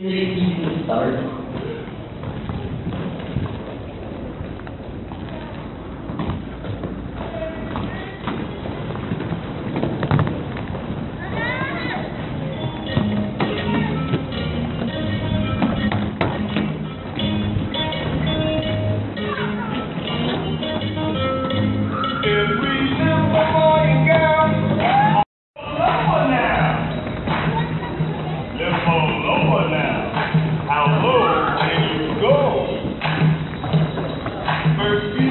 really easy to start. mercy.